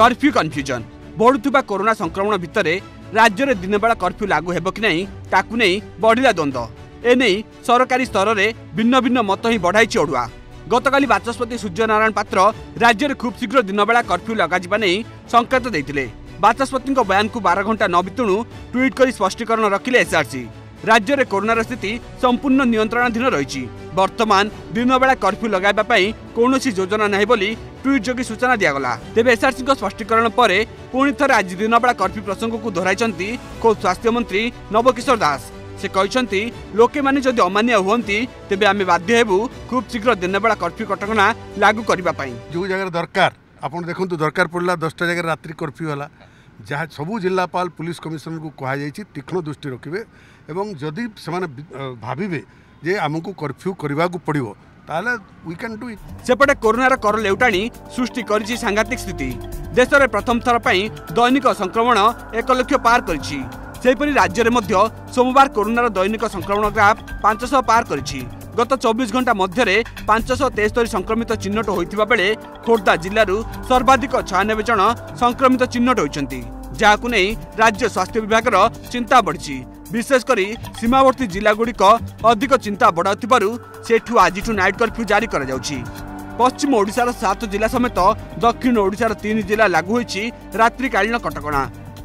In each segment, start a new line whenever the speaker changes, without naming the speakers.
curfew confusion ବଢ଼ୁଥିବା corona ସଂକ୍ରମଣ ଭିତରେ ରାଜ୍ୟରେ ଦିନବେଳା କର୍ଫ୍ୟୁ ଲାଗୁ ହେବ କି ନାହିଁ ତାକୁ ନେଇ ବଢ଼ିଲା ଦ୍ୱନ୍ଦ୍ୱ ଏନେଇ ସରକାରୀ ସ୍ତରରେ ଭିନ୍ନ ଭିନ୍ନ ମତ ହିଁ ବଢ଼ାଇଛି ଅଡ଼ୁଆ ଗତକାଲି ବାଚସ୍ପତି ସୂର୍ଯ୍ୟନାରାୟଣ ପାତ୍ର ରାଜ୍ୟରେ ଖୁବ୍ ଶୀଘ୍ର ଦିନବେଳା କର୍ଫ୍ୟୁ ଲଗାଯିବା ନେଇ ସଙ୍କେତ ଦେଇଥିଲେ ବାଚସ୍ପତିଙ୍କ ବୟାନକୁ ବାର ଘଣ୍ଟା ନ ବିତୁଣୁ ଟ୍ୱିଟ୍ କରି ସ୍ପଷ୍ଟୀକରଣ ରଖିଲେ ଏସ୍ଆର୍ସି রাজ্যের করোনার স্থিতি সম্পূর্ণ নিয়ন্ত্রণাধীন রয়েছে বর্তমান দিনবেলা কর্ফ্যু লগাইবা কৌশি যোজনা না বলে ট্যুইট যোগে সূচনা দিগলা তেমনি এসআরসি স্পষ্টীকরণ পরে পুঁ থে আজ দিনবেলা কর্ফ্যু প্রসঙ্গক ধরাই খোদ স্বাস্থ্যমন্ত্রী নবকিশোর দাস ସେ କହିଛନ୍ତି ଲୋକମାନେ ଯଦି ଅମାନିଆ ହୁଅନ୍ତି ତେବେ ଆମେ ବାଧ୍ୟ ହେବୁ ଖୁବ୍ ଶୀଘ୍ର ଦିନବେଳା କର୍ଫ୍ୟୁ କଟକଣା ଲାଗୁ କରିବା ପାଇଁ
ଯେଉଁ ଜାଗାରେ ଦରକାର ଆପଣ ଦେଖନ୍ତୁ ଦରକାର ପଡ଼ିଲା ଦଶଟା ଜାଗାରେ ରାତ୍ରି କର୍ଫ୍ୟୁ ହେଲା ଯାହା ସବୁ ଜିଲ୍ଲାପାଳ ପୁଲିସ୍ କମିଶନରଙ୍କୁ କୁହାଯାଇଛି ତୀକ୍ଷ୍ଣ ଦୃଷ୍ଟି ରଖିବେ ଏବଂ ଯଦି ସେମାନେ ଭାବିବେ ଯେ ଆମକୁ କର୍ଫ୍ୟୁ କରିବାକୁ ପଡ଼ିବ ତାହେଲେ ୱି କ୍ୟାନ୍ ଡୁ ଇଟ୍
ସେପଟେ କରୋନାର କର ଲେଉଟାଣି ସୃଷ୍ଟି କରିଛି ସାଂଘାତିକ ସ୍ଥିତି ଦେଶରେ ପ୍ରଥମ ଥର ପାଇଁ ଦୈନିକ ସଂକ୍ରମଣ ଏକ ଲକ୍ଷ ପାର କରିଛି ସେହିପରି ରାଜ୍ୟରେ ମଧ୍ୟ ସୋମବାର କରୋନାର ଦୈନିକ ସଂକ୍ରମଣ ଗ୍ରାଫ ପାଞ୍ଚଶହ ପାର କରିଛି ଗତ ଚବିଶ ଘଣ୍ଟା ମଧ୍ୟରେ ପାଞ୍ଚଶହ ତେସ୍ତରି ସଂକ୍ରମିତ ଚିହ୍ନଟ ହୋଇଥିବା ବେଳେ ଖୋର୍ଦ୍ଧା ଜିଲ୍ଲାରୁ ସର୍ବାଧିକ ଛୟାନବେ ଜଣ ସଂକ୍ରମିତ ଚିହ୍ନଟ ହୋଇଛନ୍ତି ଯାହାକୁ ନେଇ ରାଜ୍ୟ ସ୍ୱାସ୍ଥ୍ୟ ବିଭାଗର ଚିନ୍ତା ବଢ଼ିଛି ବିଶେଷ କରି ସୀମାବର୍ତ୍ତୀ ଜିଲ୍ଲାଗୁଡ଼ିକ ଅଧିକ ଚିନ୍ତା ବଢ଼ାଉଥିବାରୁ ସେଠୁ ଆଜିଠୁ ନାଇଟ୍ କର୍ଫ୍ୟୁ ଜାରି କରାଯାଉଛି ପଶ୍ଚିମ ଓଡ଼ିଶାର ସାତ ଜିଲ୍ଲା ସମେତ ଦକ୍ଷିଣ ଓଡ଼ିଶାର ତିନି ଜିଲ୍ଲା ଲାଗୁ ହୋଇଛି ରାତ୍ରିକାଳୀନ କଟକଣା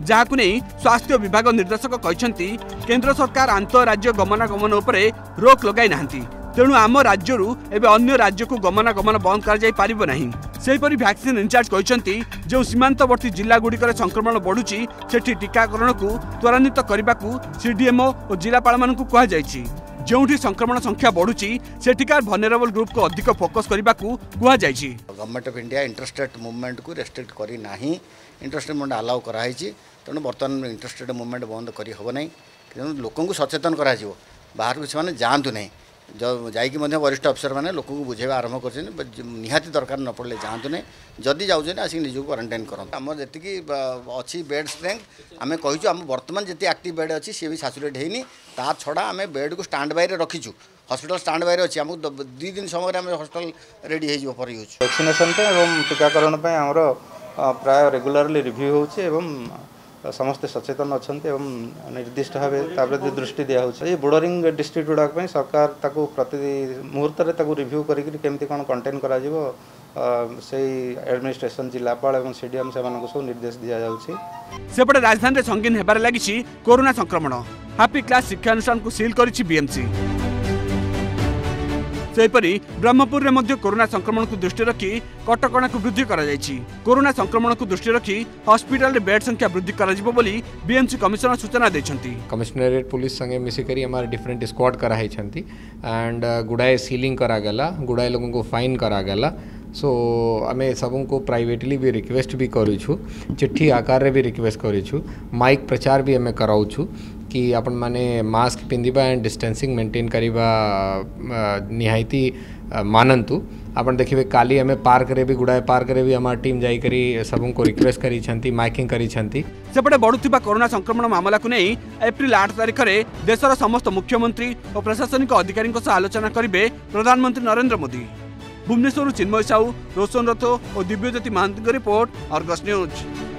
ଯାହାକୁ ନେଇ ସ୍ୱାସ୍ଥ୍ୟ ବିଭାଗ ନିର୍ଦ୍ଦେଶକ କହିଛନ୍ତି କେନ୍ଦ୍ର ସରକାର ଆନ୍ତଃରାଜ୍ୟ ଗମନାଗମନ ଉପରେ ରୋକ୍ ଲଗାଇ ନାହାନ୍ତି ତେଣୁ ଆମ ରାଜ୍ୟରୁ ଏବେ ଅନ୍ୟ ରାଜ୍ୟକୁ ଗମନାଗମନ ବନ୍ଦ କରାଯାଇପାରିବ ନାହିଁ ସେହିପରି ଭ୍ୟାକ୍ସିନ୍ ଇନ୍ଚାର୍ଜ କହିଛନ୍ତି ଯେଉଁ ସୀମାନ୍ତବର୍ତ୍ତୀ ଜିଲ୍ଲାଗୁଡ଼ିକରେ ସଂକ୍ରମଣ ବଢ଼ୁଛି ସେଠି ଟିକାକରଣକୁ ତ୍ୱରାନ୍ୱିତ କରିବାକୁ ସିଡିଏମ୍ଓ ଓ ଜିଲ୍ଲାପାଳମାନଙ୍କୁ କୁହାଯାଇଛି जोडि संक्रमण संख्या बढ़ुची बढुँछ
भनेरेराबल ग्रुपको अधिक फोकस गरेको कुरा चाहिँ गभर्मेन्ट अफ इन्डिया रेस्ट्रिक्ट मुभमेन्टको रेट्रिक गरिन्ट्रास्टेट मुभमेन्ट आलाउँछ तर्तमा इन्टरस्टेट मुभमेन्ट बन्द गरिहे नै त सचेतन गरियो बाह्रको ଯାଇକି ମଧ୍ୟ ବରିଷ୍ଠ ଅଫିସରମାନେ ଲୋକଙ୍କୁ ବୁଝେଇବା ଆରମ୍ଭ କରିଛନ୍ତି ନିହାତି ଦରକାର ନ ପଡ଼ିଲେ ଯାଆନ୍ତୁନି ଯଦି ଯାଉଛନ୍ତି ଆସିକି ନିଜକୁ କ୍ୱାରେଣ୍ଟାଇନ୍ କରନ୍ତୁ ଆମର ଯେତିକି ଅଛି ବେଡ୍ ଷ୍ଟ୍ରେଙ୍ଥ ଆମେ କହିଛୁ ଆମ ବର୍ତ୍ତମାନ ଯେତିକି ଆକ୍ଟିଭ୍ ବେଡ୍ ଅଛି ସିଏ ବି ସାଚୁରେଟ୍ ହେଇନି ତା ଛଡ଼ା ଆମେ ବେଡ୍କୁ ଷ୍ଟାଣ୍ଡ ବାଇରେ ରଖିଛୁ
হসপিটাল স্টাণ্ড বাইরে অছি আমি দুই দিন সময় আমি হসপিটাল রেডি হয়ে যাব ফর ইউজ ভ্যাকসিনেসন এবং টিকাকরণ আমার প্রায় রেগুলারলি রিভিউ হচ্ছে এবং समस्ते सचेतन अन्त निर्ष्ट्रति दृष्टि दिया दायाँ बोडोरिङ डिस्ट्रिक्ट गुडकै सरकार प्रति महर्तभ्युरी के कन्टेन्ट
गरिब एडमिनिस्ट्रेसन जिल्लापालिडिएम निर्देश दिन्छ बीएमसी সেইপরি ব্রহ্মপুরৰ মধ্য করোনা সংক্রামণক দৃষ্টি ৰখি কটকণাক বৃদ্ধি কৰা হৈছে করোনা সংক্রামণক দৃষ্টি ৰখি হস্পিটেলৰ বেড সংখ্যা বৃদ্ধি কৰা যাব বুলি বিএমসি কমিছনাৰ সূচনা दैছন্তি কমিছনাৰৰ ৰেট পুলিছৰ संगे মিছি
কৰি আমাৰ डिफरेंट স্কোয়াড কৰাইছন্তি এণ্ড গুড়াই সীলিং কৰা গলা গুড়াই লোকক ফাইন কৰা গলা सो आम सब सबको प्राइवेटली भी रिक्वेस्ट भी करूँ करिठी आकार रे भी रिक्वेस्ट माइक प्रचार भी आम कराऊ कि आपण मैंने मस्क पिंधा एंड डिस्टेंसिंग मेंटेन करवा निहाती मानतु आप देखिए काली हमें पार्क रे भी गुड़ाए पार्क रे भी हमार टीम जाई करी सबको रिक्वेस्ट
कर माइकिंग करी छंती सेपटे बढ़ुवा कोरोना संक्रमण मामला को नहीं एप्रिल आठ तारीख में देशर समस्त मुख्यमंत्री और प्रशासनिक अधिकारी आलोचना करेंगे प्रधानमंत्री नरेन्द्र मोदी भुवनश्वर चिन्मय साहु रोशन रथ ओ द्यज्योति महान्तको रिपोर्ट अर्गस न्यूज